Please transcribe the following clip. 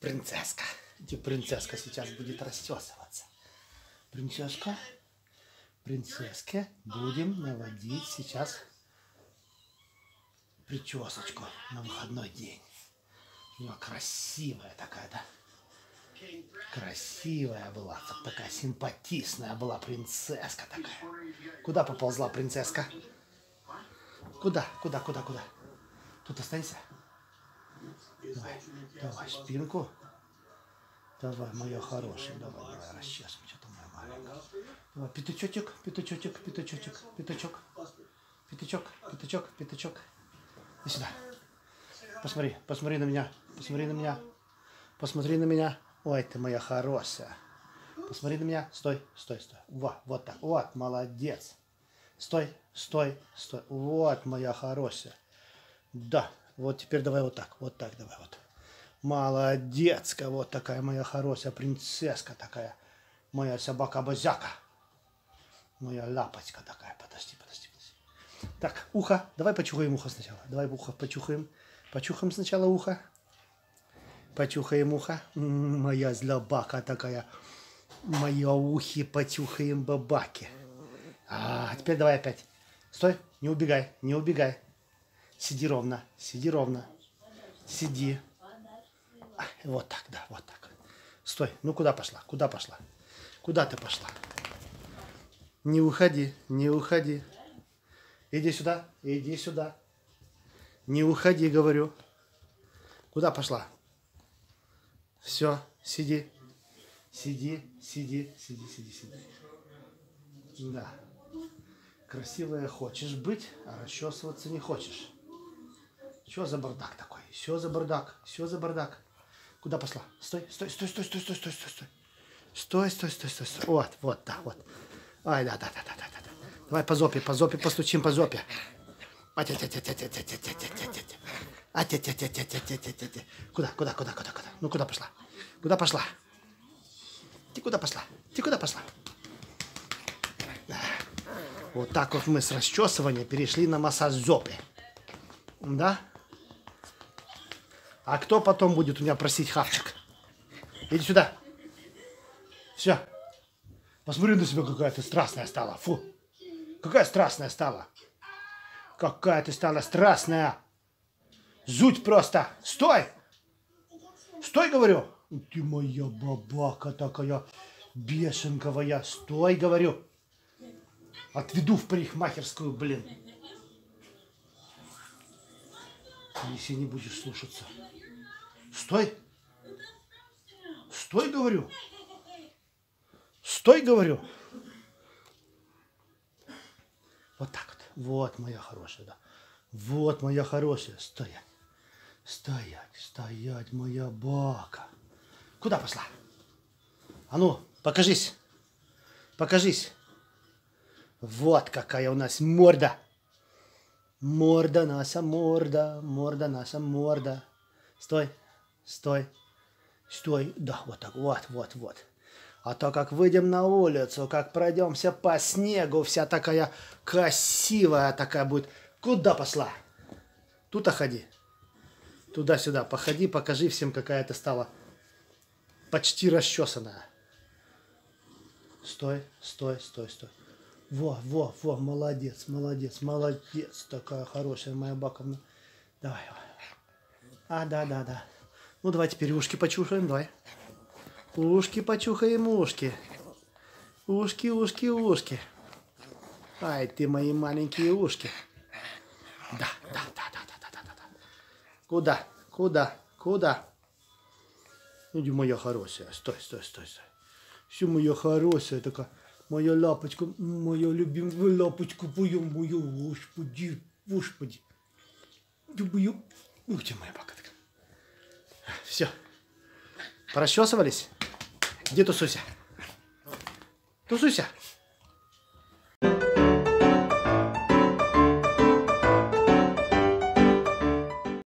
принцесска. Где принцесска сейчас будет расчесываться. Принцесска, принцесске будем наводить сейчас причесочку на выходной день. У нее красивая такая, да? Красивая была, такая симпатичная была принцесска такая. Куда поползла принцесска? Куда, куда, куда, куда? Тут останься. Давай, давай спинку. Давай, моя хорошая, давай, давай, расчесывай, что-то моя маленькая. Давай, пятачочек, пятачочек, пятачочек, пятачок, пятачок, пятачок, пятачок. Иди сюда. Посмотри, посмотри на меня, посмотри на меня, посмотри на меня. Ой, ты моя хорошая. Посмотри на меня. Стой, стой, стой. Вот, вот так. Вот, молодец. Стой, стой, стой. Вот, моя хорошая. Да, вот теперь давай вот так. Вот так давай вот. Молодецка, вот такая моя хорошая принцесска такая. Моя собака-бозяка. Моя лапочка такая. Подожди, подожди, подожди. Так, ухо. Давай почухаем ухо сначала. Давай ухо почухаем. Почухаем сначала ухо. Почухаем ухо. Моя злобака такая. Моя ухи почухаем бабаки. А, теперь давай опять. Стой, не убегай, не убегай. Сиди ровно, сиди ровно. Сиди. Вот так, да, вот так. Стой, ну куда пошла, куда пошла? Куда ты пошла? Не уходи, не уходи. Иди сюда, иди сюда. Не уходи, говорю. Куда пошла? Все, сиди. Сиди, сиди, сиди, сиди, сиди. Да. Красивая хочешь быть, а расчесываться не хочешь. Что за бардак такой? Все за бардак, все за бардак. Куда пошла? Стой, стой, стой, стой, стой, стой, стой, стой, стой. Стой, стой, стой, стой, стой. Вот, вот, да, вот. Ай, да, да, да, да, да, да. Давай по зопе, по зопе постучим по зопе. А А Куда, куда, куда, куда, куда? Ну куда пошла? Куда пошла? Ты куда пошла? Ты куда пошла? Вот так вот мы с расчесывания перешли на массаж зопы. Да? А кто потом будет у меня просить хавчик? Иди сюда. Все. Посмотри на себя, какая ты страстная стала. Фу. Какая страстная стала. Какая ты стала страстная. Зуть просто. Стой. Стой, говорю. Ты моя бабака такая бешенковая. Стой, говорю. Отведу в парикмахерскую, блин. Если не будешь слушаться. Стой. Стой, говорю. Стой, говорю. Вот так вот. Вот, моя хорошая, да. Вот, моя хорошая. Стоять. Стоять, стоять, моя бака. Куда пошла? А ну, покажись. Покажись. Вот какая у нас морда. Морда наша, морда, морда наша, морда. Стой, стой, стой. Да, вот так, вот, вот, вот. А то, как выйдем на улицу, как пройдемся по снегу, вся такая красивая такая будет. Куда пошла? Тут ходи. Туда-сюда походи, покажи всем, какая ты стала почти расчесанная. Стой, стой, стой, стой. Во, во, во, молодец, молодец, молодец. Такая хорошая моя Баковна. Давай. А, да, да, да. Ну, давай теперь ушки почухаем, давай. Ушки почухаем, ушки. Ушки, ушки, ушки. Ай, ты мои маленькие ушки. Да, да, да, да, да, да, да, да. Куда? Куда? Куда? Иди, моя хорошая. Стой, стой, стой, стой. Все моя хорошая такая. Мою лапочку, мою любимую лапочку, мою, мою, господи, господи. Люблю. Ух, где моя покатка? Все. Прочесывались? Где тусуся? Тусуся?